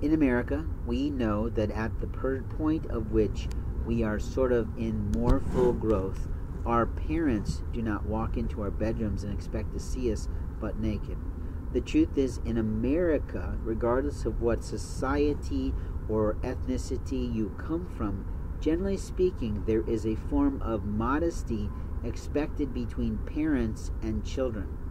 in America, we know that at the point of which we are sort of in more full growth, our parents do not walk into our bedrooms and expect to see us but naked. The truth is, in America, regardless of what society or ethnicity you come from, generally speaking, there is a form of modesty expected between parents and children.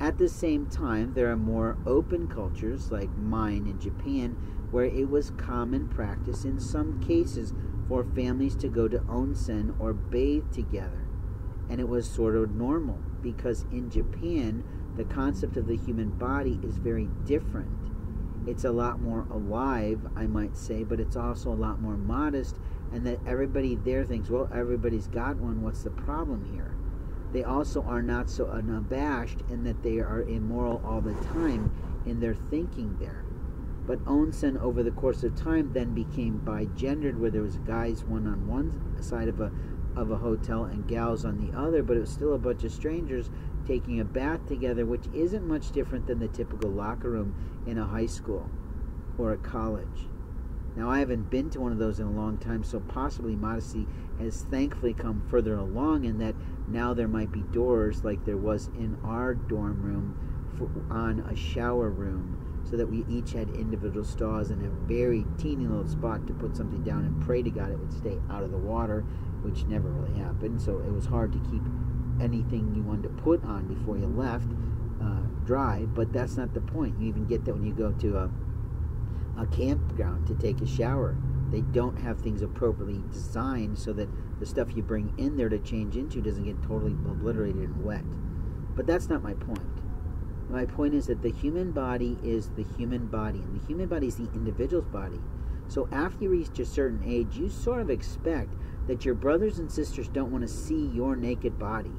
At the same time, there are more open cultures, like mine in Japan, where it was common practice in some cases for families to go to onsen or bathe together. And it was sort of normal because in Japan, the concept of the human body is very different. It's a lot more alive, I might say, but it's also a lot more modest, and that everybody there thinks, well, everybody's got one, what's the problem here? They also are not so unabashed in that they are immoral all the time in their thinking there. But onsen over the course of time then became bi-gendered, where there was guys one on one side of a of a hotel and gals on the other, but it was still a bunch of strangers taking a bath together, which isn't much different than the typical locker room in a high school or a college. Now, I haven't been to one of those in a long time, so possibly modesty has thankfully come further along in that now there might be doors like there was in our dorm room for, on a shower room so that we each had individual stalls and a very teeny little spot to put something down and pray to God it would stay out of the water, which never really happened. So it was hard to keep anything you wanted to put on before you left uh, dry, but that's not the point. You even get that when you go to a, a campground to take a shower. They don't have things appropriately designed so that the stuff you bring in there to change into doesn't get totally obliterated and wet. But that's not my point. My point is that the human body is the human body, and the human body is the individual's body. So after you reach a certain age, you sort of expect that your brothers and sisters don't want to see your naked body